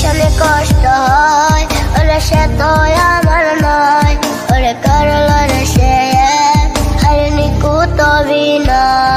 ভীষণ কষ্ট হয়। ওরে সে তো আমার নয়। ওরে করল রে সে হারিনি কুতবি নয়।